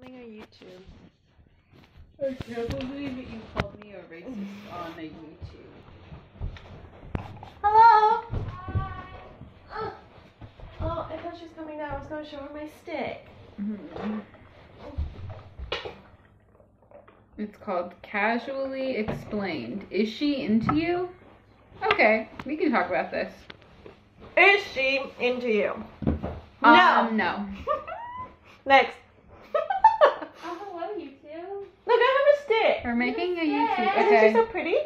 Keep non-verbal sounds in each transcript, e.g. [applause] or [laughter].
Filming a YouTube. I can't believe that you called me a racist on a YouTube. Hello. Oh, oh, I thought she was coming down. I was going to show her my stick. It's called Casually Explained. Is she into you? Okay, we can talk about this. Is she into you? Um, no. [laughs] Next. Oh, hello, you two. Look, I have a stick. We're making a Yay. YouTube. Isn't she so pretty?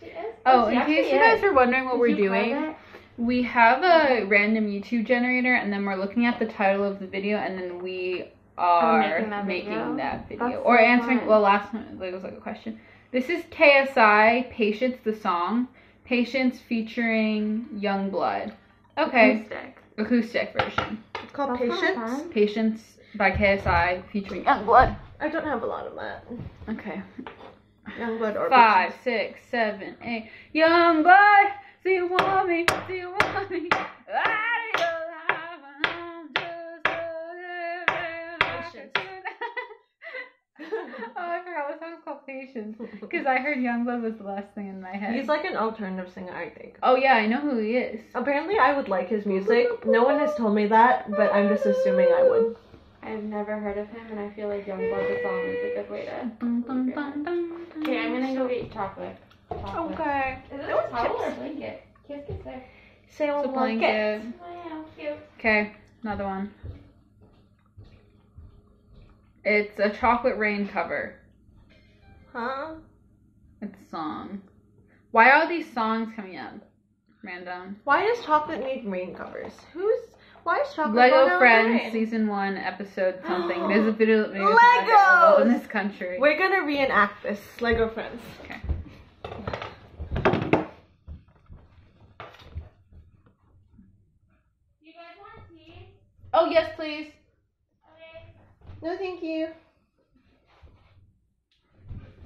She is. Oh, she in case you guys is. are wondering what Did we're doing, we have a random YouTube generator, and then we're looking at the title of the video, and then we are making that making video? that video, That's or so answering. fun. Well, last time it was like a question. This is KSI Patience the song. Patience featuring Yungblud. Okay, Acoustic. acoustic version. It's called That's Patience. Patience by KSI featuring Yungblud. I don't have a lot of that. Okay. Youngblood or Five, six, seven, eight. Young blood, do you want me? Do you want me? Out of your life, I'm just a Patience. [laughs] oh, I forgot what song's called Patience. Because I heard Youngblood was the last thing in my head. He's like an alternative singer, I think. oh yeah, I know who he is. Apparently, I would like his music. No one has told me that, but I'm just assuming I would. I've never heard of him, and I feel like Youngblood the song is a good way to. Dun, dun, dun, dun, dun. Okay, I'm gonna go get chocolate. chocolate. Okay. Is it was a towel or chips. blanket? Kiss gets there. Say It's a blanket. Wow, cute. Okay. Okay, another one. It's a chocolate rain cover. Huh? It's a song. Why are these songs coming up? Random. Why does chocolate need rain covers? Who's? Why is chocolate? Lego going out in the Friends rain? season one episode [gasps] something. There's a video video available Legos! in this country. We're gonna reenact this. Lego Friends. Okay. You guys want tea? Oh yes, please. Okay. No, thank you.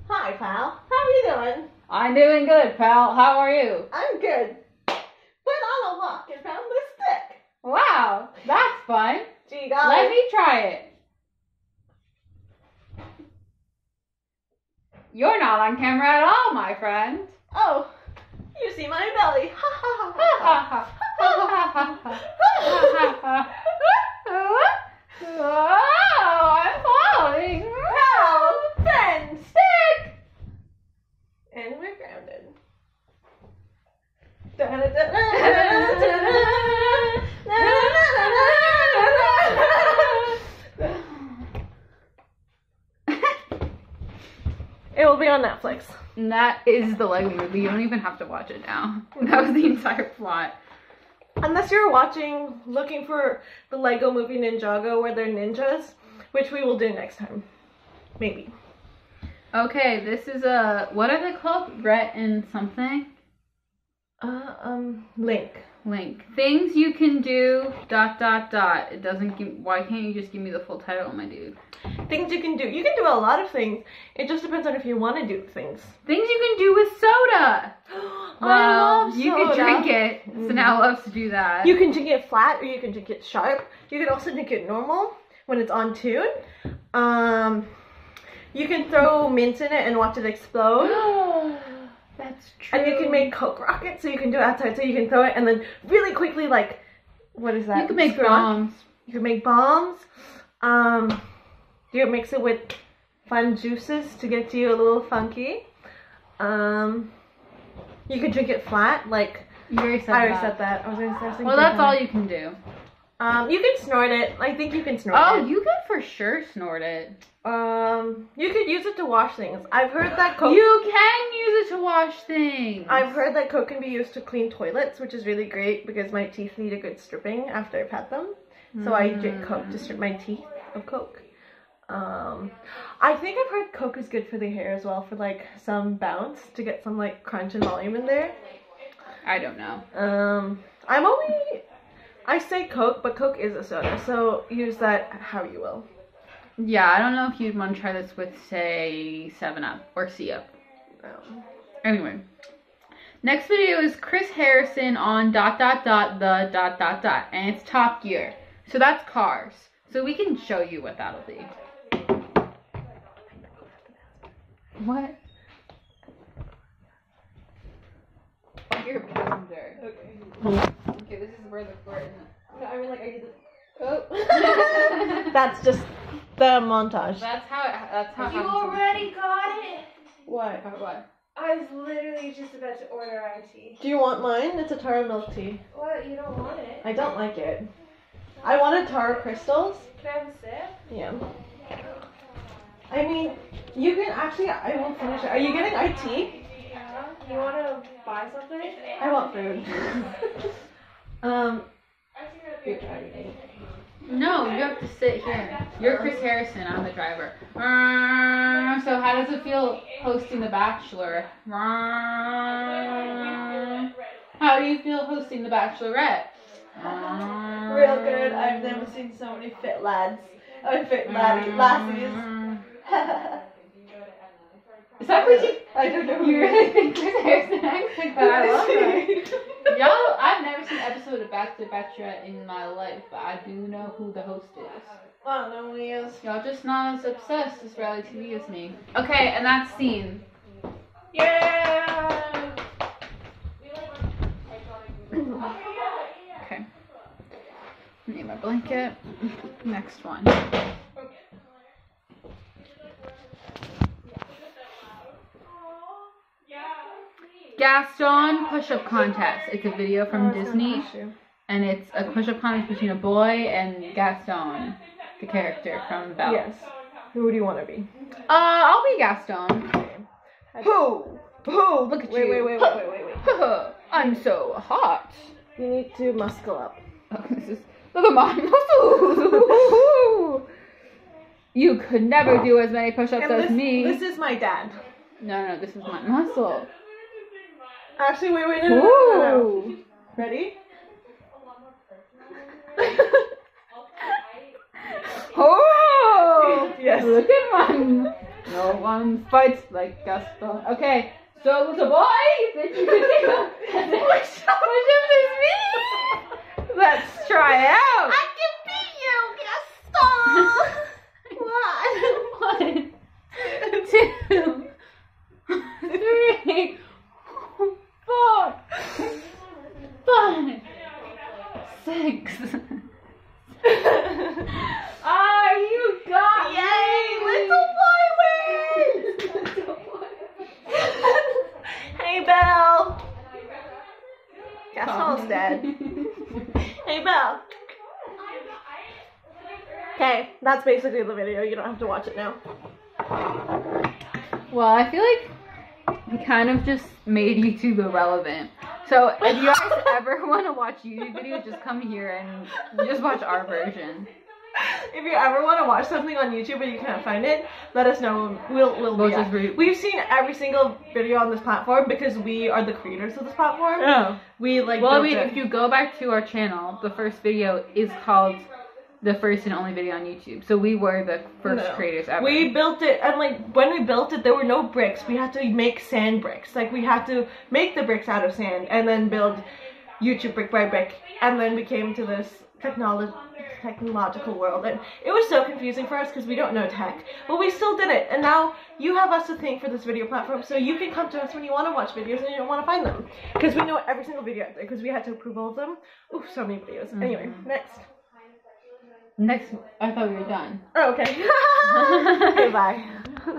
Hi, pal. How are you doing? I'm doing good, pal. How are you? I'm good. Went on a walk and found this stick. Wow, that's fun. Gee, guys. Let me try it. You're not on camera at all, my friend. Oh, you see my belly. Ha ha Ha ha ha ha. ha. Ha ha ha. Oh, I'm falling. Pal, friend, stick. And we're grounded. It will be on Netflix. And that is the Lego movie. You don't even have to watch it now. [laughs] That was the entire plot. Unless you're watching, looking for the Lego movie Ninjago where they're ninjas, which we will do next time. Maybe. Okay, this is a what are they called? Rhett and something? Uh, um, Link. Link. Things you can do. Dot dot dot. It doesn't give. Why can't you just give me the full title, my dude? Things you can do. You can do a lot of things. It just depends on if you want to do things. Things you can do with soda. [gasps] I Well, you can drink it. So now loves to do that. You can drink it flat or you can drink it sharp. You can also drink it normal when it's on tune. Um, you can throw mint in it and watch it explode. [gasps] [gasps] That's true. And you can make Coke rockets, so you can do it outside, so you can throw it and then really quickly, like, what is that? You can make on. bombs. You can make bombs. Um, you can mix it with fun juices to get you a little funky. Um, you can drink it flat, like You already said I already that. said that. I was gonna say. something Well, that's all you can do. Um, you can snort it. I think you can snort Oh, it. Oh, you could for sure snort it. Um, you could use it to wash things. I've heard that Coke. You can use it to wash things. I've heard that Coke can be used to clean toilets, which is really great because my teeth need a good stripping after I've had them. So I drink Coke to strip my teeth of Coke. Um, I think I've heard Coke is good for the hair as well, for like some bounce to get some like crunch and volume in there. I don't know. Um, I'm only I say Coke, but Coke is a soda, so use that how you will. Yeah, I don't know if you'd want to try this with, say, 7 Up or C Up. Um, Anyway, next video is Chris Harrison on dot dot dot the dot dot dot, and it's Top Gear. So that's cars. So we can show you what that'll be. What? You're a blunder. Okay. Okay, this is where the court No, I mean like I did Oh. [laughs] That's just the montage. That's how it, that's how it You already got it. What? What? what? I was literally just about to order our tea. Do you want mine? It's a taro milk tea. What? You don't want it? I don't like it. I wanted taro crystals. Can I have a sip? Yeah. I mean, you can actually. I won't finish it. Are you getting IT? Yeah. You want to buy something? I want food. [laughs] um. You're driving. No, you have to sit here. You're Chris Harrison. I'm the driver. Uh, So how does it feel hosting The Bachelor? Uh, How do you feel hosting The Bachelorette? Uh, [laughs] Real good. I've never seen so many fit lads. Oh, fit laddie, lassies. Is that what you? [laughs] I don't know. You really think Chris Harrison acts like that? I love that. [laughs] Y'all, I've never seen an episode of Bachelor Bachelorette in my life, but I do know who the host is. I don't know who he is. Y'all just not as obsessed as reality TV as me. Okay, and that's scene. Yeah. Okay. Need my blanket. Next one. Gaston push-up contest. It's a video from Disney, and it's a push-up contest between a boy and Gaston, the character from Belle. Yes. Who do you want to be? Uh, I'll be Gaston. Who? Who? Look at wait, you. Wait, wait, wait, wait, wait, wait. I'm so hot. You need to muscle up. Oh, [laughs] this is look at my [laughs] muscles. you could never do as many push-ups And as this, me. this is my dad. No, no, this is my muscle. Actually, wait, wait, no, no, no, no. Ready? Oh! [laughs] Yes. Look at one. No one fights like Gaston. Okay, so it was a boy. Then you can take a push up as me. Let's try it out. I can beat you, Gaston. One, two, three, four, five, six. [laughs] Ah, you got Yay! me. Little boy wins! hey, Belle. Gaston's dead. [laughs] Hey, Belle. Okay, that's basically the video. You don't have to watch it now. Well, I feel like we kind of just made YouTube irrelevant. So if you guys ever [laughs] want to watch YouTube videos, just come here and just watch our version. If you ever want to watch something on YouTube and you can't find it, let us know. We'll we'll, we'll be re- We've seen every single video on this platform because we are the creators of this platform. Oh. We like. Well, I mean, it. if you go back to our channel, the first video is called the first and only video on YouTube. So we were the first No. creators ever. We built it, and like when we built it, there were no bricks. We had to make sand bricks. Like we had to make the bricks out of sand and then build YouTube brick by brick, and then we came to this technology technological world and it was so confusing for us because we don't know tech but we still did it and now you have us to thank for this video platform so you can come to us when you want to watch videos and you don't want to find them because we know every single video out there because we had to approve all of them Ooh, so many videos anyway Mhm. next Next, I thought we were done. oh, okay [laughs] [laughs] okay bye [laughs]